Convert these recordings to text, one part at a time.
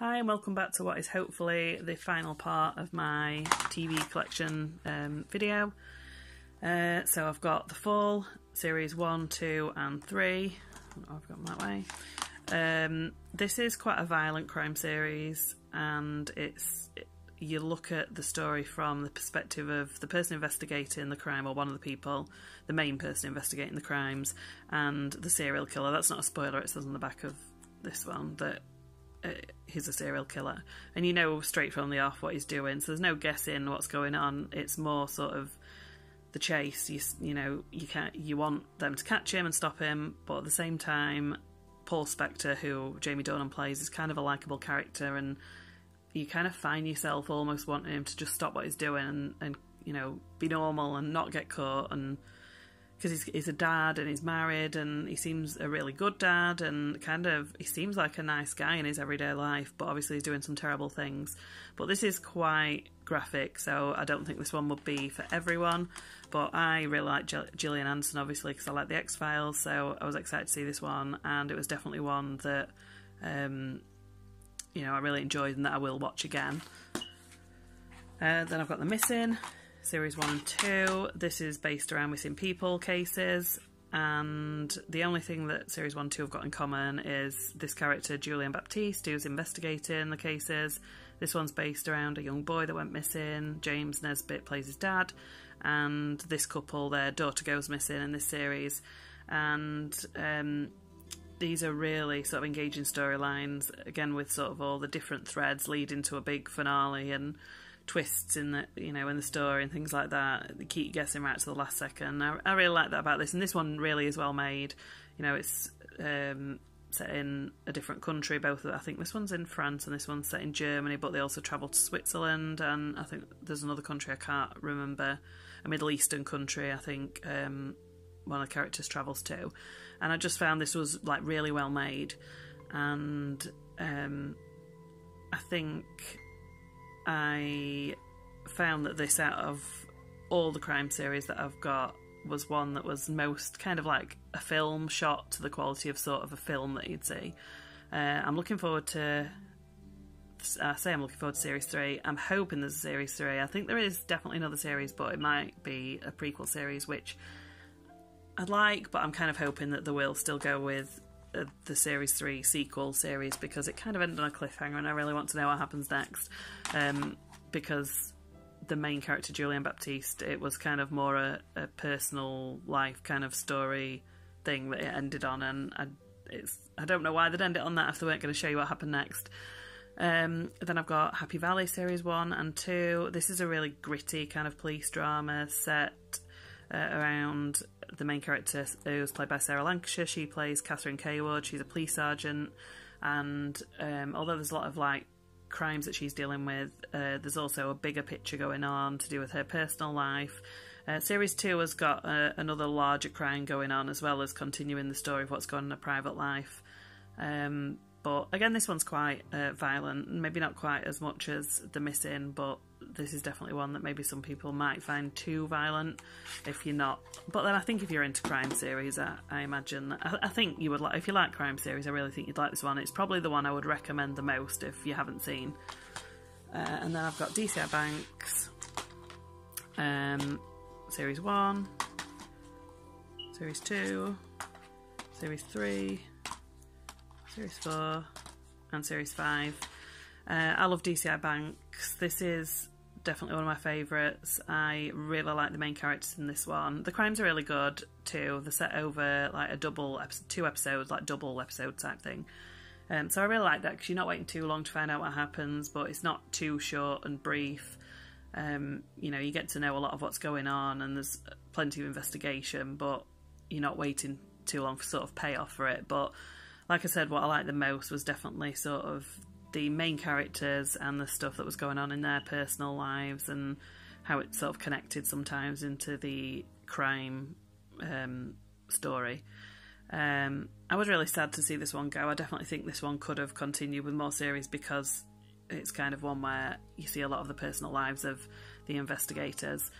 Hi, and welcome back to what is hopefully the final part of my TV collection um, video. Uh, so I've got The Fall, Series 1, 2 and 3. Oh, I've got that way. Um, this is quite a violent crime series and it's it, you look at the story from the perspective of the person investigating the crime or one of the people, the main person investigating the crimes, and the serial killer. That's not a spoiler, it says on the back of this one that uh, he's a serial killer. And you know straight from the off what he's doing, so there's no guessing what's going on. It's more sort of the chase. You, you know, you can't, you want them to catch him and stop him, but at the same time, Paul Spector, who Jamie Dornan plays, is kind of a likable character and you kind of find yourself almost wanting him to just stop what he's doing and, and you know be normal and not get caught and because he's, he's a dad and he's married and he seems a really good dad and kind of he seems like a nice guy in his everyday life but obviously he's doing some terrible things. But this is quite graphic so I don't think this one would be for everyone. But I really like Gillian Anderson obviously because I like the X-Files so I was excited to see this one and it was definitely one that um, you know I really enjoyed and that I will watch again. Uh, then I've got The Missing, series 1 and 2. This is based around missing people cases and the only thing that series 1 and 2 have got in common is this character Julian Baptiste who's investigating the cases. This one's based around a young boy that went missing. James Nesbitt plays his dad and this couple, their daughter goes missing in this series and um, these are really sort of engaging storylines, again with sort of all the different threads leading to a big finale and twists in the you know in the story and things like that. They keep guessing right to the last second. I, I really like that about this, and this one really is well made. You know, it's um, set in a different country. Both I think this one's in France and this one's set in Germany, but they also travel to Switzerland and I think there's another country I can't remember, a Middle Eastern country. I think um, one of the characters travels to and I just found this was like really well made, and um, I think I found that this out of all the crime series that I've got was one that was most kind of like a film shot to the quality of sort of a film that you'd see. Uh, I'm looking forward to. I say I'm looking forward to series three. I'm hoping there's a series three. I think there is definitely another series, but it might be a prequel series, which I'd like, but I'm kind of hoping that they will still go with the Series 3 sequel series because it kind of ended on a cliffhanger and I really want to know what happens next. Um, because the main character, Julian Baptiste, it was kind of more a, a personal life kind of story thing that it ended on, and I, it's I don't know why they'd end it on that if they weren't going to show you what happened next. Um, then I've got Happy Valley series one and two. This is a really gritty kind of police drama set uh, around the main character who's played by Sarah Lancashire. She plays Catherine Cawood. She's a police sergeant, and um, although there's a lot of like crimes that she's dealing with, uh, there's also a bigger picture going on to do with her personal life. Uh, series two has got uh, another larger crime going on, as well as continuing the story of what's going on in her private life. Um, but again, this one's quite uh, violent, maybe not quite as much as The Missing, but this is definitely one that maybe some people might find too violent if you're not. But then I think if you're into crime series, I, I imagine, I, I, think you would like, if you like crime series, I really think you'd like this one. It's probably the one I would recommend the most if you haven't seen. Uh, and then I've got DCI Banks, um, Series 1, Series 2, Series 3, Series 4 and Series 5. Uh, I love DCI Banks. This is definitely one of my favourites. I really like the main characters in this one. The crimes are really good too. They're set over like a double, episode, two episodes, like double episode type thing. Um, so I really like that because you're not waiting too long to find out what happens, but it's not too short and brief. Um, you know, you get to know a lot of what's going on, and there's plenty of investigation, but you're not waiting too long for sort of payoff for it. But like I said, what I liked the most was definitely sort of the main characters and the stuff that was going on in their personal lives and how it sort of connected sometimes into the crime um, story. Um, I was really sad to see this one go. I definitely think this one could have continued with more series because it's kind of one where you see a lot of the personal lives of the investigators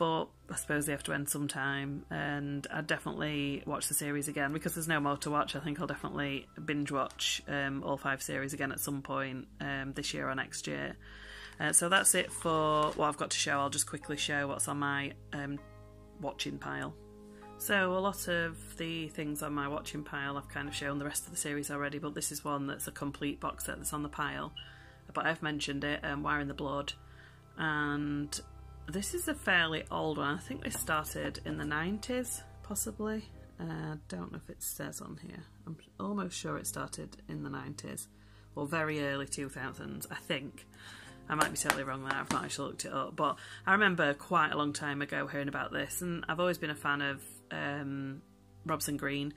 but I suppose they have to end sometime, and I'd definitely watch the series again because there's no more to watch. I think I'll definitely binge watch um, all five series again at some point um, this year or next year. Uh, so that's it for what I've got to show. I'll just quickly show what's on my um, watching pile. So a lot of the things on my watching pile I've kind of shown the rest of the series already, but this is one that's a complete box set that's on the pile. But I've mentioned it, um, Wire in the Blood, and this is a fairly old one. I think this started in the 90s, possibly. I uh, don't know if it says on here. I'm almost sure it started in the 90s or very early 2000s, I think. I might be totally wrong there, I've not actually looked it up. But I remember quite a long time ago hearing about this, and I've always been a fan of um, Robson Green,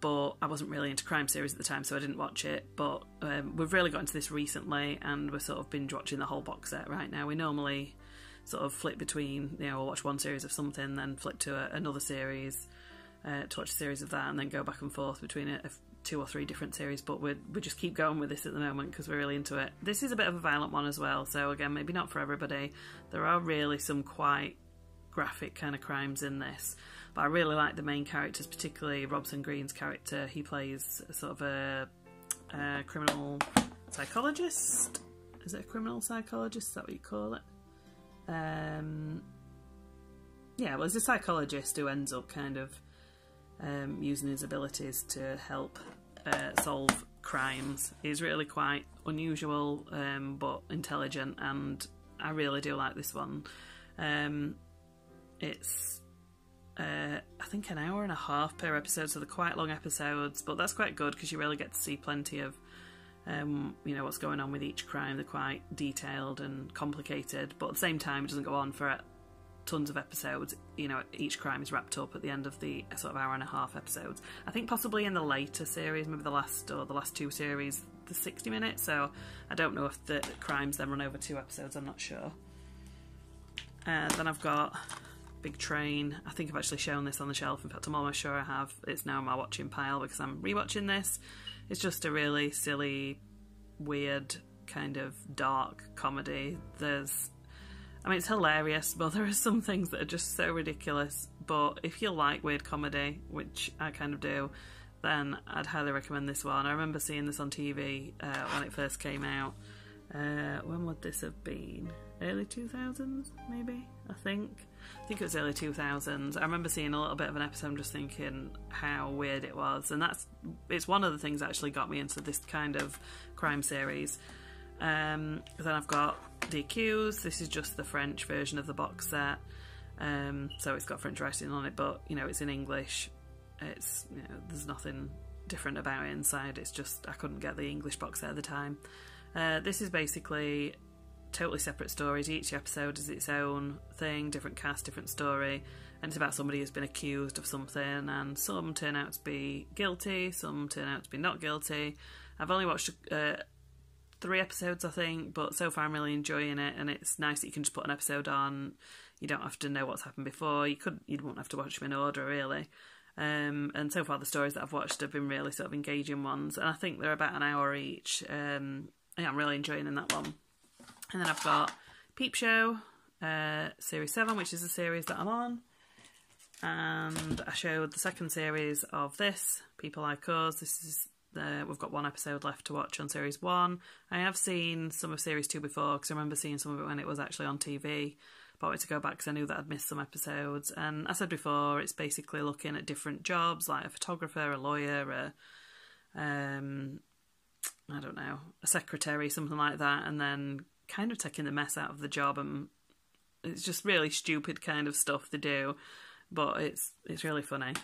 but I wasn't really into crime series at the time, so I didn't watch it. But um, we've really got into this recently, and we're sort of binge watching the whole box set right now. We normally sort of flip between, you know, we'll watch one series of something, then flip to a, another series uh, to watch a series of that, and then go back and forth between a, a two or three different series, but we we just keep going with this at the moment because we're really into it. This is a bit of a violent one as well, so again, maybe not for everybody. There are really some quite graphic kind of crimes in this, but I really like the main characters, particularly Robson Green's character. He plays sort of a, a criminal psychologist. Is it a criminal psychologist? Is that what you call it? Um, yeah, well, he's a psychologist who ends up kind of um, using his abilities to help uh, solve crimes. He's really quite unusual um, but intelligent, and I really do like this one. Um, it's uh, I think an hour and a half per episode, so they're quite long episodes, but that's quite good because you really get to see plenty of um, you know what's going on with each crime. They're quite detailed and complicated, but at the same time, it doesn't go on for tons of episodes. You know, each crime is wrapped up at the end of the sort of hour and a half episodes. I think possibly in the later series, maybe the last or the last two series, the 60 minutes. So I don't know if the crimes then run over two episodes. I'm not sure. Uh, then I've got Big Train. I think I've actually shown this on the shelf. In fact, I'm almost sure I have. It's now in my watching pile because I'm rewatching this. It's just a really silly, weird, kind of dark comedy. There's I mean, it's hilarious, but there are some things that are just so ridiculous. But if you like weird comedy, which I kind of do, then I'd highly recommend this one. I remember seeing this on TV uh, when it first came out. Uh, when would this have been? Early 2000s, maybe? I think. I think it was early 2000s. I remember seeing a little bit of an episode and just thinking how weird it was. And that's it's one of the things that actually got me into this kind of crime series. Um, then I've got The Accused. This is just the French version of the box set. Um, so it's got French writing on it, but you know it's in English. It's you know there's nothing different about it inside. It's just I couldn't get the English box set at the time. Uh, this is basically totally separate stories. Each episode is its own thing, different cast, different story, and it's about somebody who's been accused of something, and some turn out to be guilty, some turn out to be not guilty. I've only watched uh, three episodes, I think, but so far I'm really enjoying it, and it's nice that you can just put an episode on. You don't have to know what's happened before. You could, you won't have to watch them in order, really. Um, and so far, the stories that I've watched have been really sort of engaging ones, and I think they're about an hour each. Um, yeah, I'm really enjoying that one. And then I've got Peep Show, uh, Series 7, which is the series that I'm on. And I showed the second series of this, People Like Us. This is uh, we've got one episode left to watch on series one. I have seen some of series two before because I remember seeing some of it when it was actually on TV. But I wanted to go back because I knew that I'd missed some episodes. And I said before, it's basically looking at different jobs like a photographer, a lawyer, a um, I don't know, a secretary, something like that, and then kind of taking the mess out of the job. And it's just really stupid kind of stuff to do, but it's it's really funny.